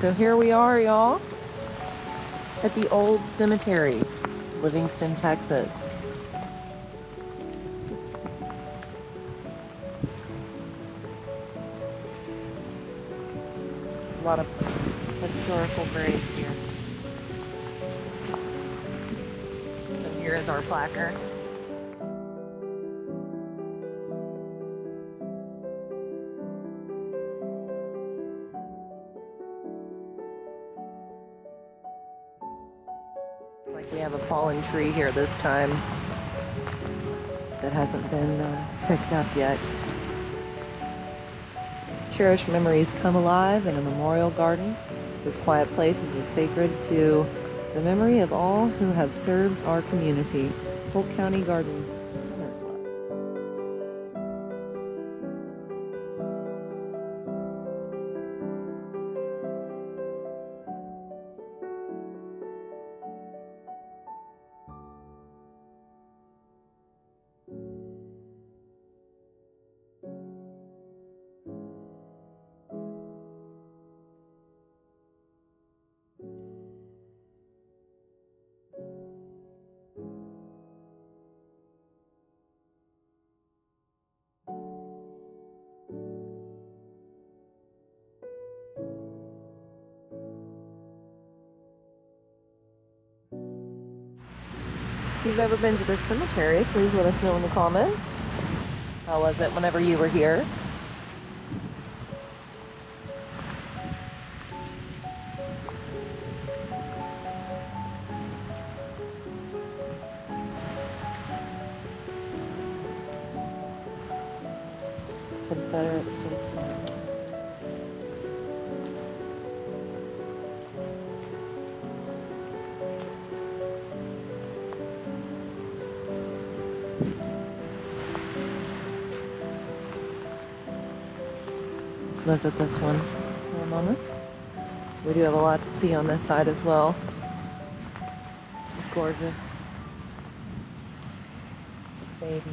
So here we are, y'all, at the old cemetery, Livingston, Texas. A lot of historical graves here. So here is our placard. Fallen tree here this time that hasn't been uh, picked up yet. Cherished memories come alive in a memorial garden. This quiet place is sacred to the memory of all who have served our community. Polk County Garden you've ever been to this cemetery, please let us know in the comments. How was it whenever you were here? Confederate States Let's visit this one for a moment. We do have a lot to see on this side as well. This is gorgeous. It's a baby.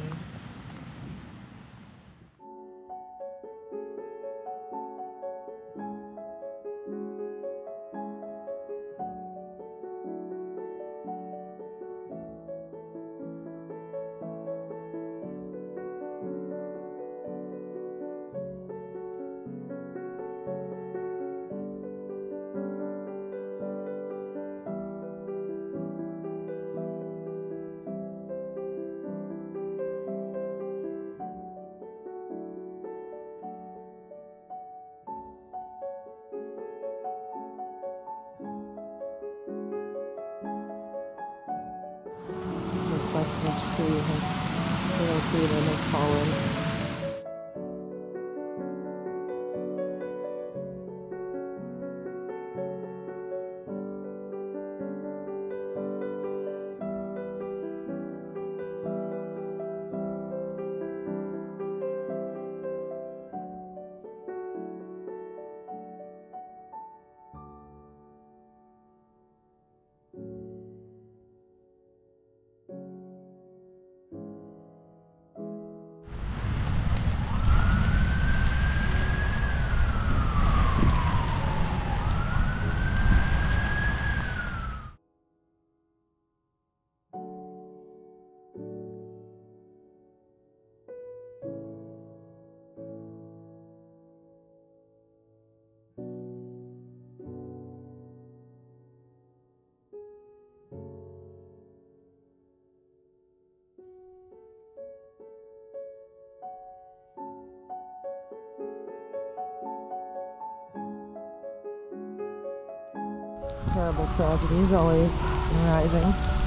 Tragedies always arising.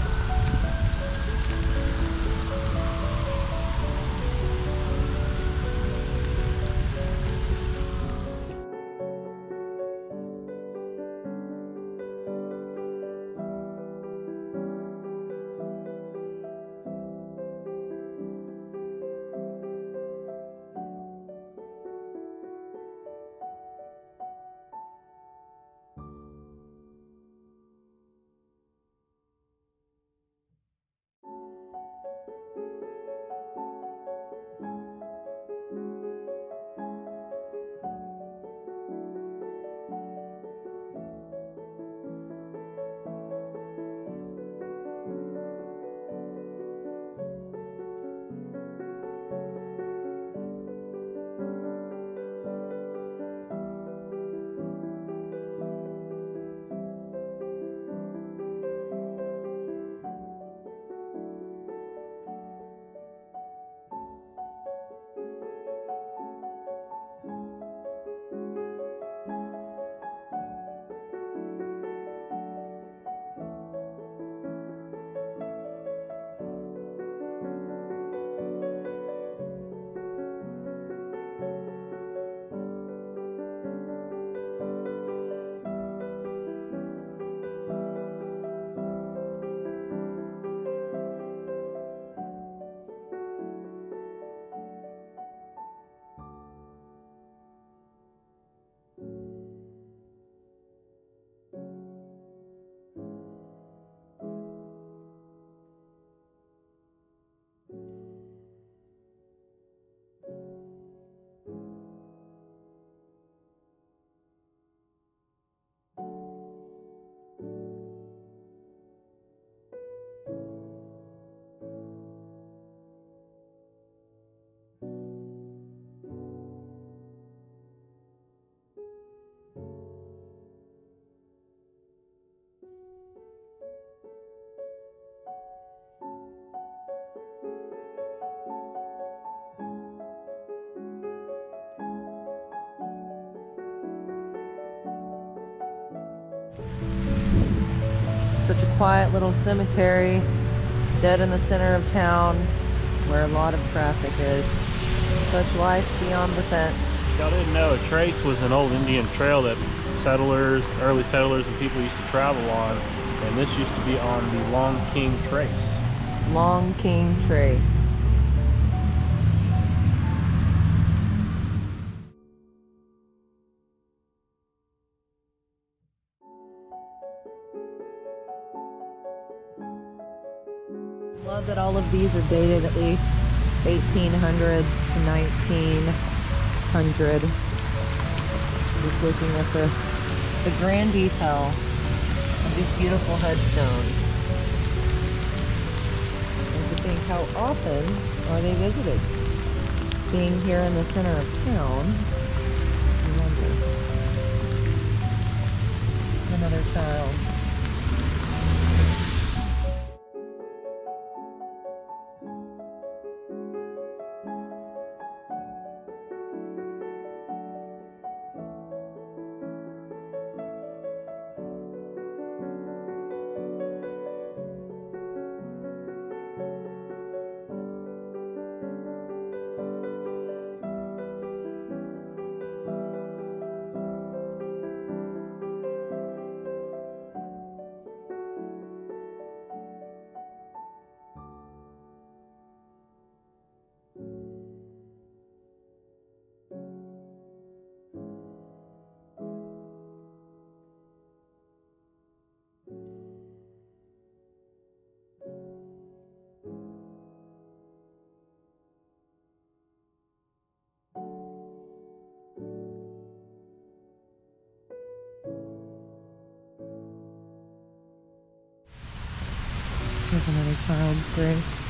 Quiet little cemetery dead in the center of town where a lot of traffic is. Such life beyond the fence. Y'all didn't know a trace was an old Indian trail that settlers, early settlers and people used to travel on. And this used to be on the Long King Trace. Long King Trace. Love that all of these are dated at least 1800s to 1900. Just looking at the the grand detail of these beautiful headstones. And to think how often are they visited? Being here in the center of town. Another child. Here's another child's grave.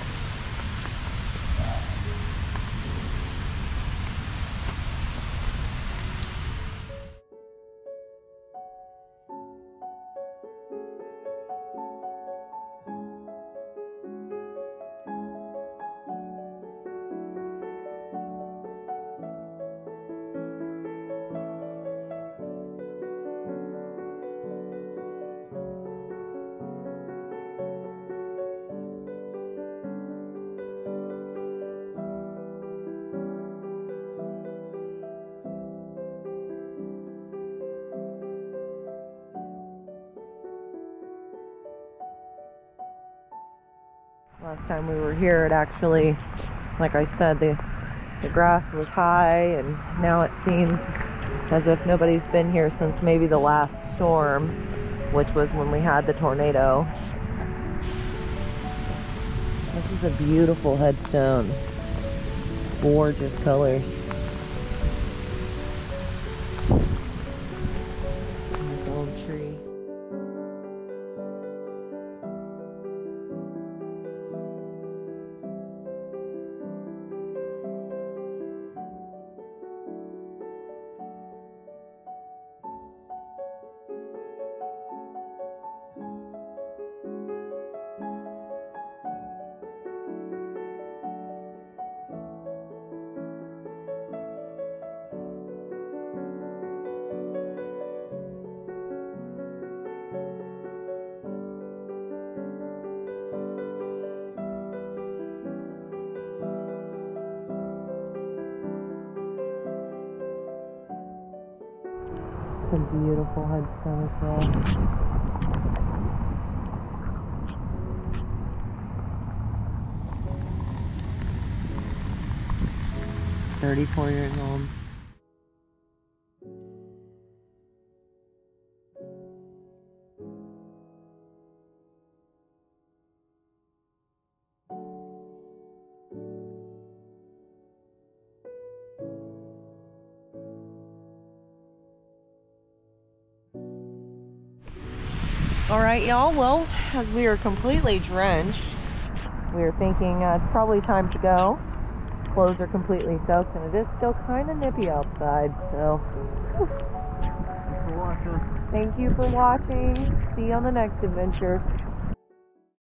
Time we were here, it actually, like I said, the, the grass was high, and now it seems as if nobody's been here since maybe the last storm, which was when we had the tornado. This is a beautiful headstone. Gorgeous colors. Beautiful headstone as well. Thirty-four years old. All right, y'all. Well, as we are completely drenched, we are thinking uh, it's probably time to go. Clothes are completely soaked, and it is still kind of nippy outside. So, thank you for watching. See you on the next adventure.